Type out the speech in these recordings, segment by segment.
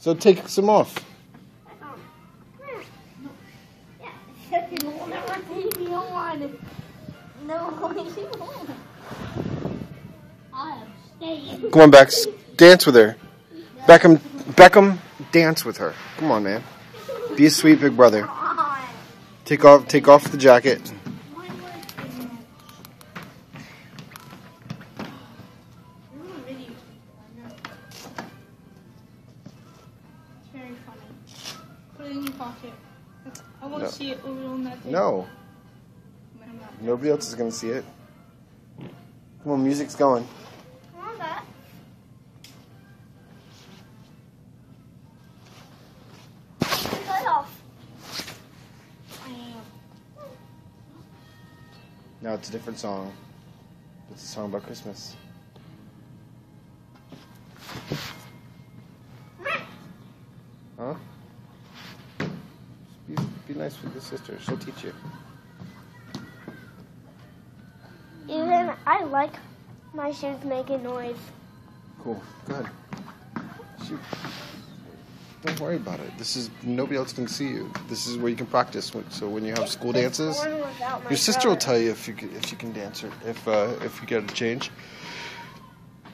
So take some off. Come on, Bex. Dance with her. Beckham, Beckham, dance with her. Come on, man. Be a sweet big brother. Take off, take off the jacket. Nobody else is gonna see it. Come on, music's going. Now it's a different song. It's a song about Christmas. Huh? Be, be nice with your sister. She'll teach you. I like my shoes making noise. Cool. Good. Shoot. Don't worry about it. This is nobody else can see you. This is where you can practice. So when you have school dances, Born without my your sister will tell you if you can- if you can dance or if uh, if you get a change.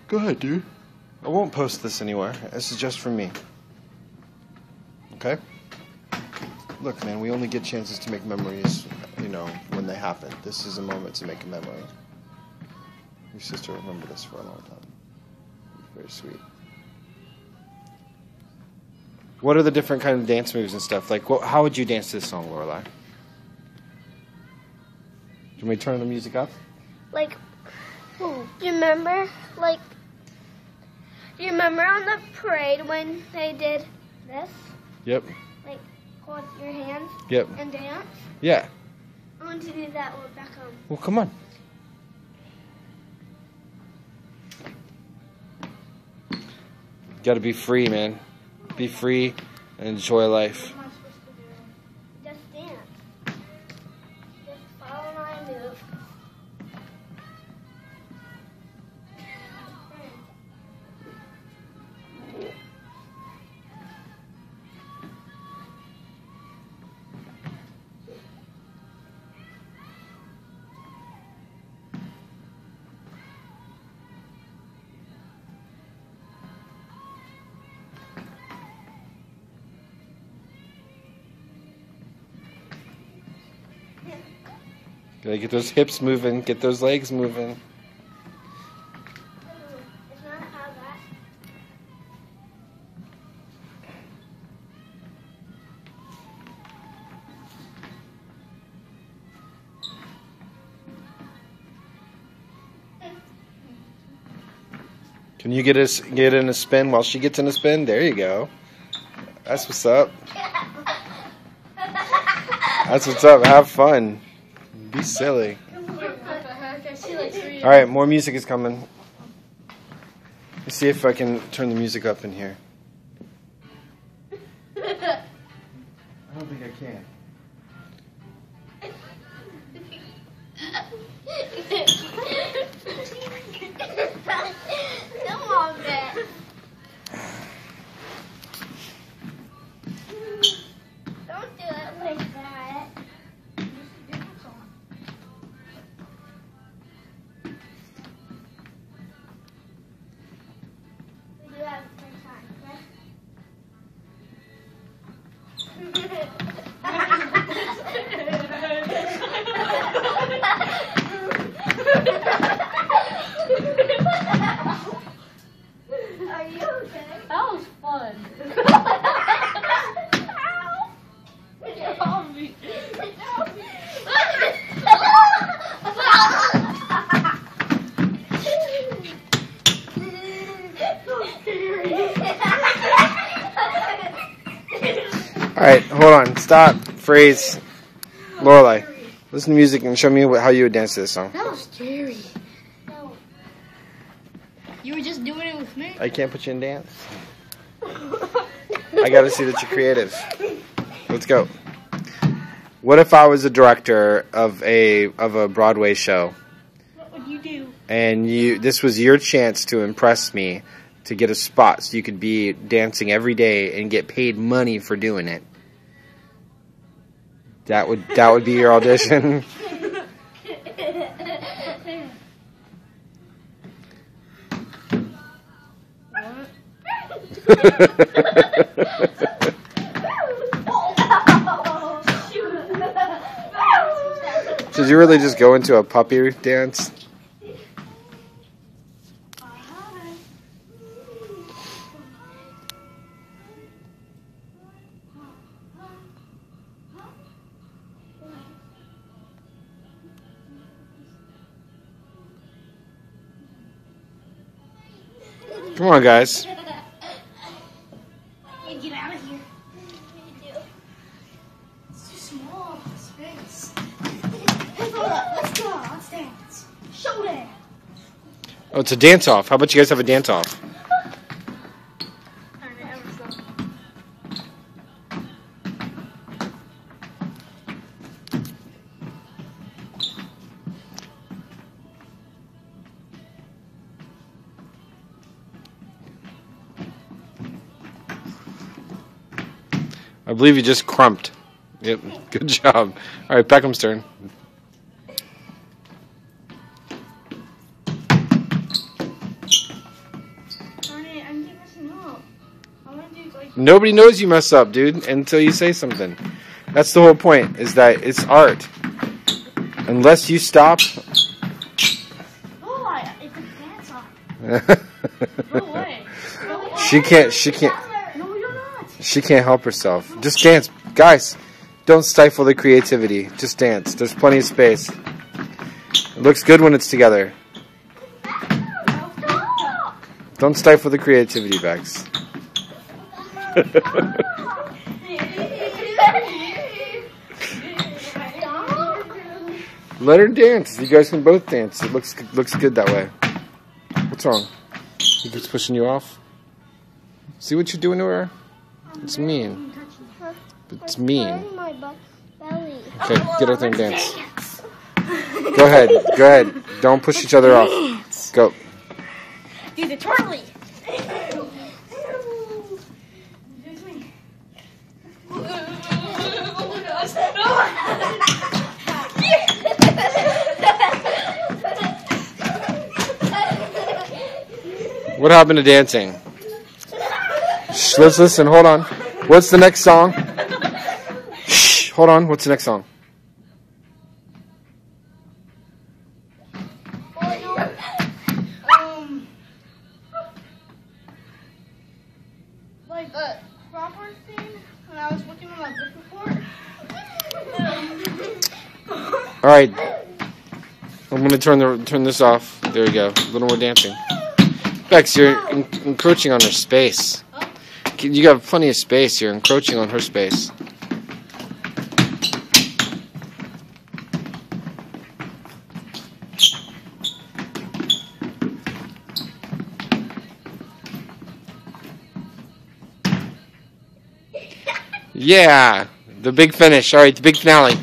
Go ahead, dude. I won't post this anywhere. This is just for me. Okay. Look, man, we only get chances to make memories, you know, when they happen. This is a moment to make a memory. Your sister will remember this for a long time. Very sweet. What are the different kind of dance moves and stuff? Like, what, how would you dance to this song, Lorelai? Do you want to turn the music up? Like, do you remember? Like, do you remember on the parade when they did this? Yep. Like, hold your hands Yep. and dance? Yeah. I want to do that with Beckham. Well, come on. Got to be free, man. Be free and enjoy life. Gotta get those hips moving, get those legs moving. Can you get us get in a spin while she gets in a spin? There you go. That's what's up. That's what's up. Have fun. Be silly. What the heck? I see like three. All right, more music is coming. Let's see if I can turn the music up in here. I don't think I can. Come on, All right, hold on. Stop. Freeze. Lorelai, listen to music and show me how you would dance to this song. That was scary. You were just doing it with me. I can't put you in dance. I got to see that you're creative. Let's go. What if I was a director of a of a Broadway show What would you do? and you this was your chance to impress me to get a spot so you could be dancing every day and get paid money for doing it. That would that would be your audition. Did you really just go into a puppy dance? Come on, guys. Get out of here. It's too small. Space. Let's go. Let's go. Let's dance. Show them. Oh, it's a dance off. How about you guys have a dance off? I believe you just crumped. Yep, good job. All right, Beckham's turn. Darn it, I'm keep messing up. I want to do like. Nobody knows you mess up, dude, until you say something. That's the whole point. Is that it's art. Unless you stop. Oh, it's a dance off. No way. she can't. She can't. No, you're not. She can't help herself. Just dance, guys. Don't stifle the creativity. Just dance. There's plenty of space. It looks good when it's together. Don't stifle the creativity, Bex. Let her dance. You guys can both dance. It looks looks good that way. What's wrong? He keeps pushing you off. See what you're doing to her? It's mean. It's mean. Hurting my bu- belly. Okay, get out there and dance. Go ahead. Go ahead. Don't push each other off. Go. Do the twirly. What happened to dancing? Shh, let's listen. Hold on. What's the next song? Shh, hold on. What's the next song? Um, like a proper thing when I was looking on my book report. All right. I'm gonna turn the turn this off. There we go. A little more dancing. Bex, you're en- encroaching on her space. You got plenty of space. You're encroaching on her space. Yeah, the big finish. All right, the big finale.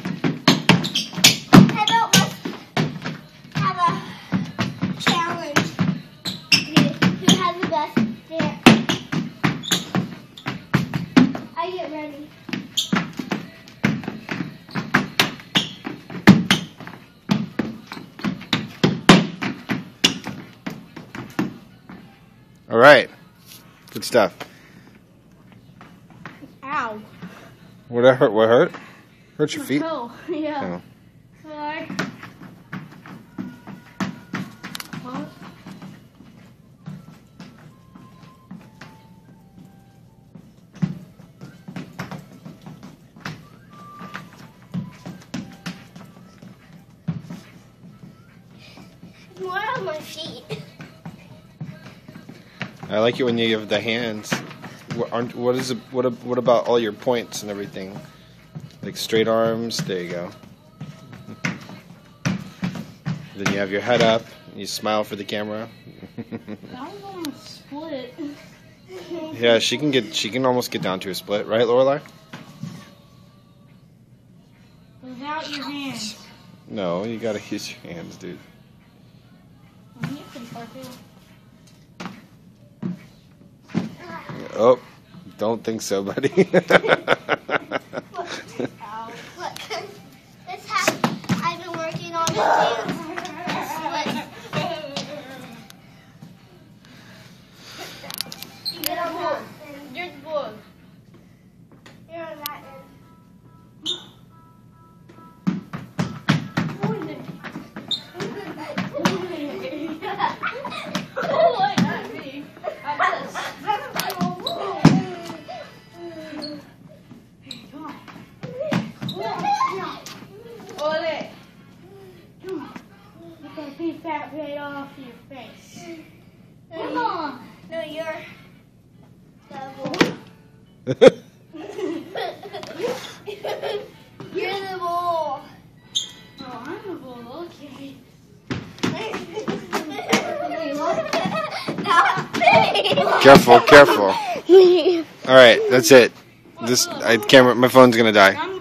Right, good stuff. Ow. What hurt? What hurt? Hurt your feet? Oh, yeah. Oh. So I. I like it when you have the hands. What, aren't, what is it, what what about all your points and everything? Like straight arms. There you go. then you have your head up. And you smile for the camera. that was almost split. yeah, she can get. She can almost get down to a split, right, Lorelai? Without your hands. No, you gotta use your hands, dude. I can get pretty far too. Oh, don't think so, buddy. I've been working on Careful, careful. All right, that's it. This I camera. My phone's gonna die.